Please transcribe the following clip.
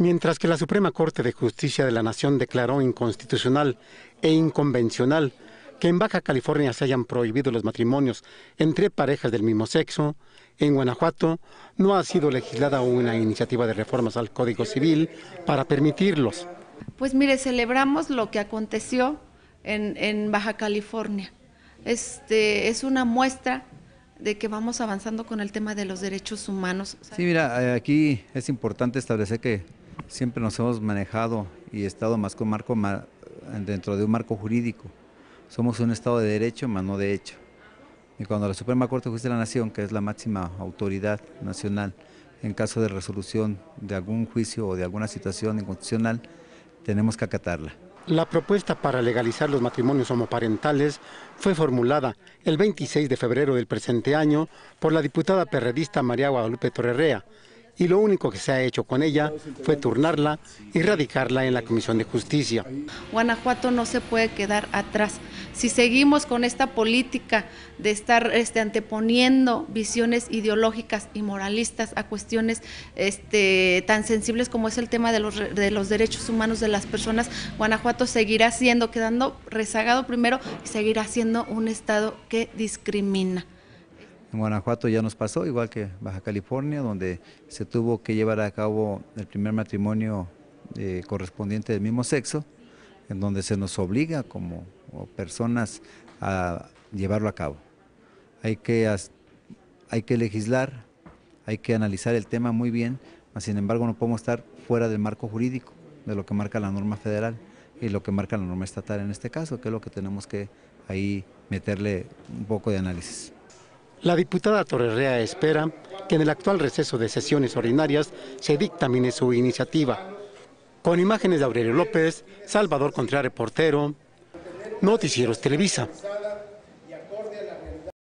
Mientras que la Suprema Corte de Justicia de la Nación declaró inconstitucional e inconvencional que en Baja California se hayan prohibido los matrimonios entre parejas del mismo sexo, en Guanajuato no ha sido legislada una iniciativa de reformas al Código Civil para permitirlos. Pues mire, celebramos lo que aconteció en, Baja California. Este, es una muestra de que vamos avanzando con el tema de los derechos humanos. Sí, mira, eh, aquí es importante establecer que siempre nos hemos manejado y estado más con marco dentro de un marco jurídico. Somos un Estado de derecho, más no de hecho. Y cuando la Suprema Corte de Justicia de la Nación, que es la máxima autoridad nacional, en caso de resolución de algún juicio o de alguna situación inconstitucional, tenemos que acatarla. La propuesta para legalizar los matrimonios homoparentales fue formulada el 26 de febrero del presente año por la diputada perredista María Guadalupe Torrerea, y lo único que se ha hecho con ella fue turnarla y radicarla en la Comisión de Justicia. Guanajuato no se puede quedar atrás. Si seguimos con esta política de estar este, anteponiendo visiones ideológicas y moralistas a cuestiones este, tan sensibles como es el tema de los, de los derechos humanos de las personas, Guanajuato seguirá siendo, quedando rezagado primero y seguirá siendo un Estado que discrimina. En Guanajuato ya nos pasó, igual que Baja California, donde se tuvo que llevar a cabo el primer matrimonio eh, correspondiente del mismo sexo, en donde se nos obliga como personas a llevarlo a cabo. Hay que, hay que legislar, hay que analizar el tema muy bien, sin embargo no podemos estar fuera del marco jurídico, de lo que marca la norma federal y lo que marca la norma estatal en este caso, que es lo que tenemos que ahí meterle un poco de análisis. La diputada Torrerea espera que en el actual receso de sesiones ordinarias se dictamine su iniciativa. Con imágenes de Aurelio López, Salvador Contreras, reportero, Noticieros Televisa.